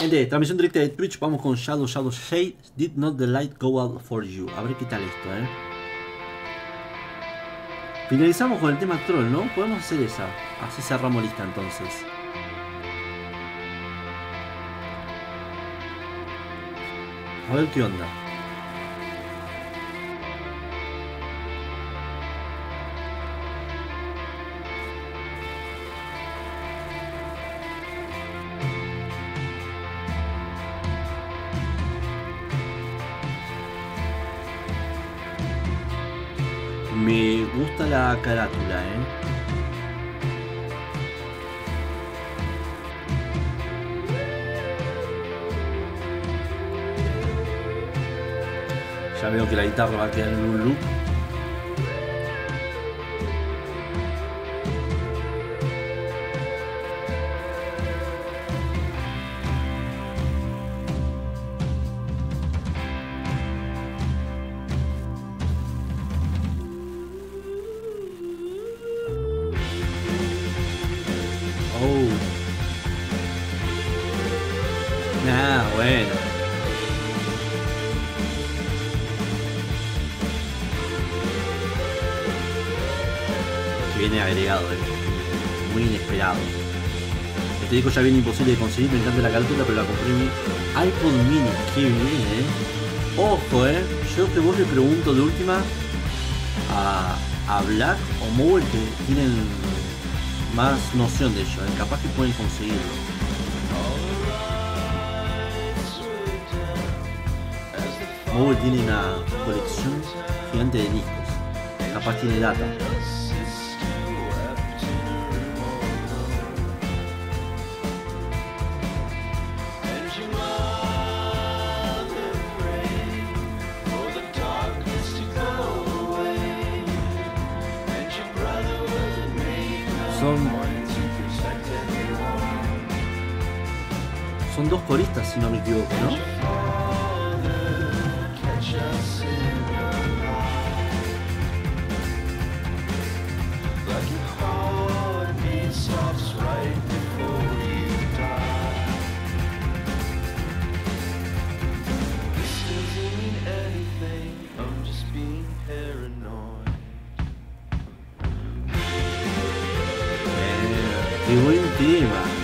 Gente, transmisión directa de Twitch. Vamos con Shadow Shadow Shade. Did not the light go out for you? A ver qué tal esto, eh. Finalizamos con el tema troll, ¿no? Podemos hacer esa. Así cerramos lista entonces. A ver qué onda. Me gusta la carátula, ¿eh? Ya veo que la guitarra va a quedar en un loop. Ah, bueno. Que viene agregado, eh. Muy inesperado. Este disco ya viene imposible de conseguir, me encanta la carátula, pero la compré en mi iPod mini. Qué bien, eh. Ojo, eh. Yo que vos le pregunto de última a, a Black o Mowell que tienen más noción de ello, ¿eh? capaz que pueden conseguirlo. Mowell tiene una colección gigante de discos, capaz tiene data. Son. Son dos coristas, si no me equivoco, ¿no? Eh, qué buen tema.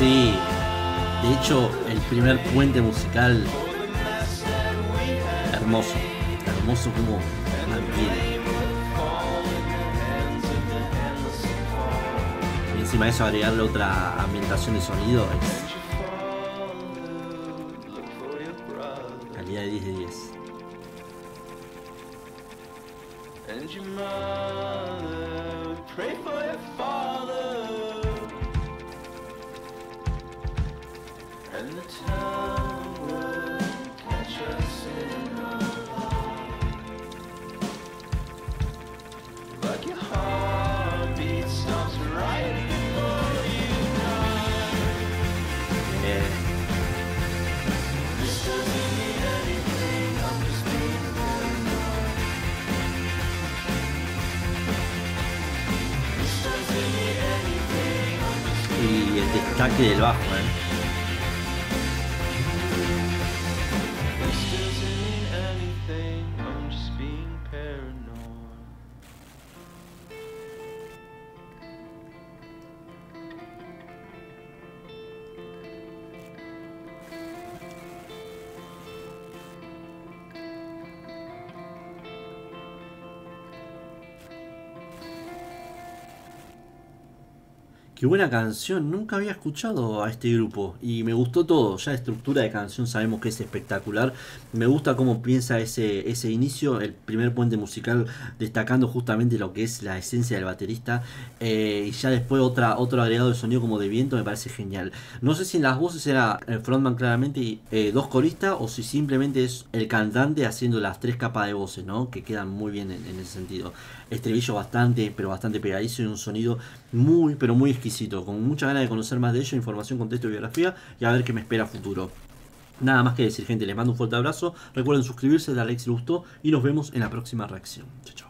Sí, de hecho, el primer puente musical hermoso, hermoso como mantiene. Y encima de eso agregarle otra ambientación de sonido es calidad de 10 de 10. And your mother, pray for just y el destaque del bajo, Qué buena canción, nunca había escuchado a este grupo y me gustó todo, ya estructura de canción sabemos que es espectacular, me gusta cómo piensa ese, ese inicio, el primer puente musical destacando justamente lo que es la esencia del baterista eh, y ya después otra, otro agregado de sonido como de viento me parece genial. No sé si en las voces era el frontman claramente eh, dos coristas o si simplemente es el cantante haciendo las tres capas de voces, ¿no? Que quedan muy bien en, en ese sentido. Estribillo bastante, pero bastante pegadizo y un sonido muy, pero muy exquisito. Con mucha ganas de conocer más de ello, información, contexto y biografía y a ver qué me espera futuro. Nada más que decir, gente. Les mando un fuerte abrazo. Recuerden suscribirse, darle like si les gustó y nos vemos en la próxima reacción. Chao, chao.